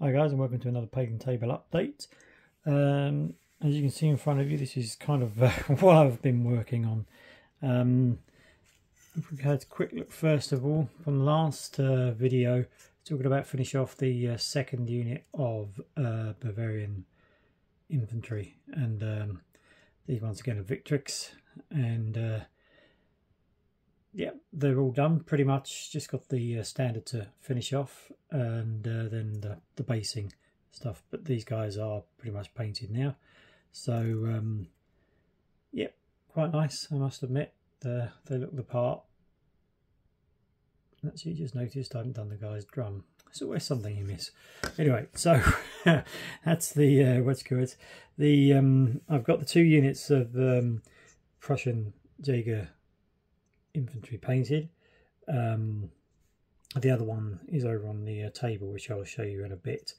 Hi guys and welcome to another Painting Table update. Um, as you can see in front of you this is kind of uh, what I've been working on. Um, if we had a quick look first of all from last uh, video talking about finish off the uh, second unit of uh, Bavarian infantry and um, these ones again are Victrix and uh, yeah, they're all done pretty much. Just got the uh, standard to finish off, and uh, then the, the basing stuff. But these guys are pretty much painted now, so um, yeah, quite nice. I must admit, they they look the part. Actually, just noticed I haven't done the guy's drum. There's always something you miss. Anyway, so that's the uh, what's good. The um, I've got the two units of um, Prussian Jaeger infantry painted. Um, the other one is over on the uh, table, which I'll show you in a bit.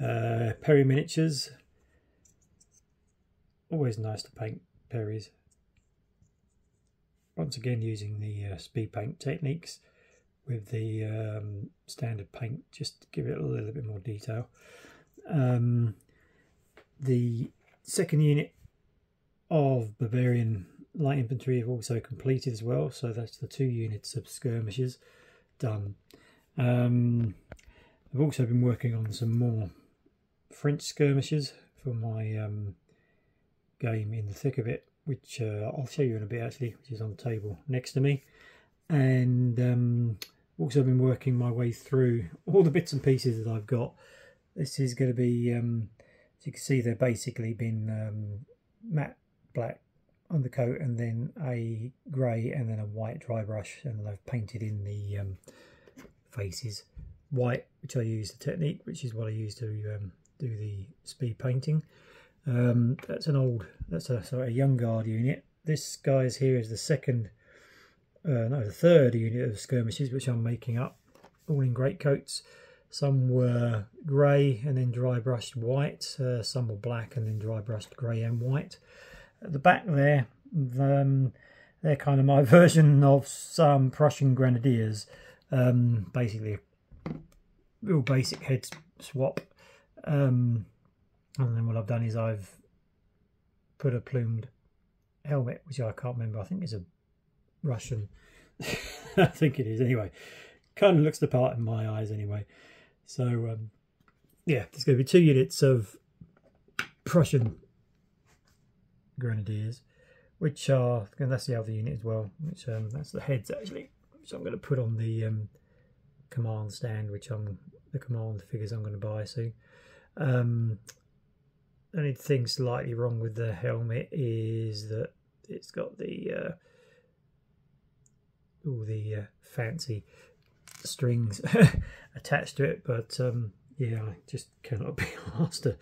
Uh, Perry miniatures. Always nice to paint Perrys. Once again, using the uh, speed paint techniques with the um, standard paint, just to give it a little bit more detail. Um, the second unit of Bavarian light infantry have also completed as well so that's the two units of skirmishers done. Um, I've also been working on some more French skirmishers for my um, game in the thick of it which uh, I'll show you in a bit actually which is on the table next to me. And um, also been working my way through all the bits and pieces that I've got. This is going to be um, as you can see they're basically been um, matte black undercoat and then a grey and then a white dry brush and I've painted in the um, faces. White which I use the technique which is what I use to um, do the speed painting. Um, that's an old that's a sorry a young guard unit. This guy's here is the second uh, no the third unit of skirmishes which I'm making up all in great coats. Some were grey and then dry brushed white uh, some were black and then dry brushed grey and white at the back there, um, they're kind of my version of some Prussian Grenadiers. Um, basically, real basic head swap. Um, and then what I've done is I've put a plumed helmet, which I can't remember. I think is a Russian. I think it is. Anyway, kind of looks the part in my eyes anyway. So, um, yeah, there's going to be two units of Prussian Grenadiers, which are, and that's the other unit as well, which um, that's the heads actually, which I'm going to put on the um, command stand, which I'm the command figures I'm going to buy soon. Um, only thing slightly wrong with the helmet is that it's got the uh, all the uh, fancy strings attached to it, but um, yeah, I just cannot be asked to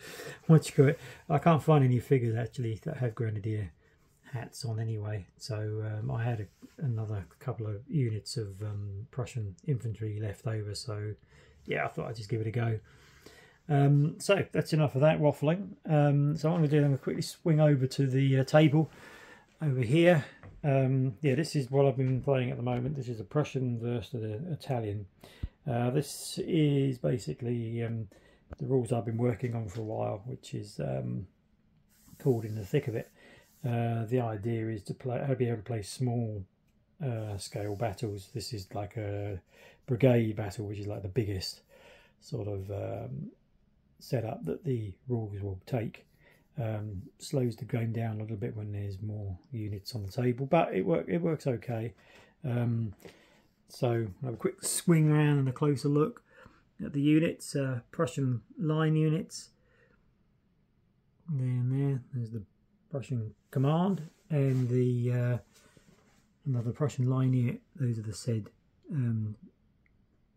call it. I can't find any figures actually that have grenadier hats on anyway. So um, I had a, another couple of units of um, Prussian infantry left over. So yeah, I thought I'd just give it a go. Um, so that's enough of that waffling. Um, so what I'm going to do, I'm going to quickly swing over to the uh, table over here. Um, yeah, this is what I've been playing at the moment. This is a Prussian versus the Italian. Uh, this is basically um, the rules I've been working on for a while, which is um, called in the thick of it. Uh, the idea is to play, I'll be able to play small uh, scale battles. This is like a brigade battle, which is like the biggest sort of um, setup that the rules will take. Um, slows the game down a little bit when there's more units on the table, but it work it works okay. Um, so have a quick swing around and a closer look at the units, uh, Prussian line units. There there's the Prussian command and the uh, another Prussian line unit. Those are the said um,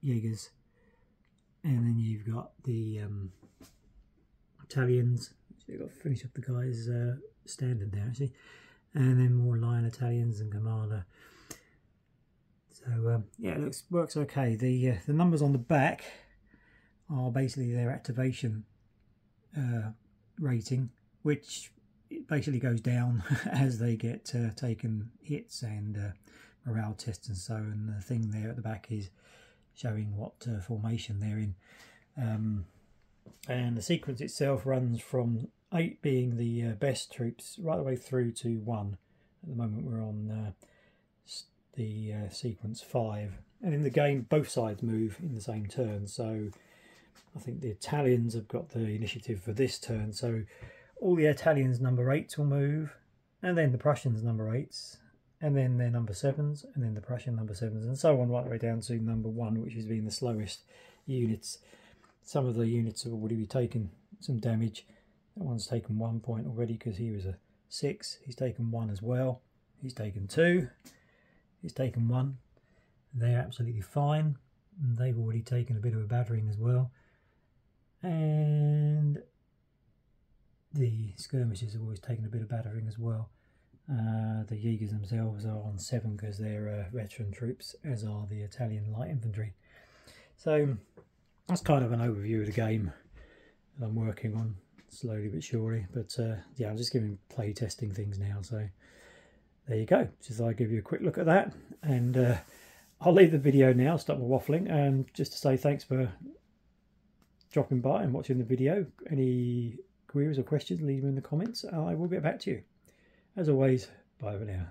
Jaegers. And then you've got the um, Italians. So you've got to finish up the guys uh, standard there, actually. And then more line Italians and Commander. So um, yeah, it looks works okay. The uh, the numbers on the back are basically their activation uh, rating, which basically goes down as they get uh, taken hits and uh, morale tests and so. And the thing there at the back is showing what uh, formation they're in. Um, and the sequence itself runs from 8 being the uh, best troops right the way through to 1. At the moment we're on the uh, sequence 5 and in the game both sides move in the same turn. So I think the Italians have got the initiative for this turn. So all the Italians number 8s will move and then the Prussians number 8s and then their number 7s and then the Prussian number 7s and so on right the way down to number 1 which has been the slowest units. Some of the units have already been taken some damage. That one's taken one point already because he was a 6 he's taken one as well. He's taken two he's taken one they're absolutely fine they've already taken a bit of a battering as well and the skirmishes have always taken a bit of battering as well uh, the Jaegers themselves are on seven because they're uh, veteran troops, as are the Italian light infantry. So that's kind of an overview of the game that I'm working on slowly but surely. But uh, yeah, I'm just giving play testing things now. So there you go. Just I give you a quick look at that, and uh, I'll leave the video now. Stop my waffling, and just to say thanks for dropping by and watching the video. Any queries or questions, leave them in the comments. I will get back to you. As always, bye for now.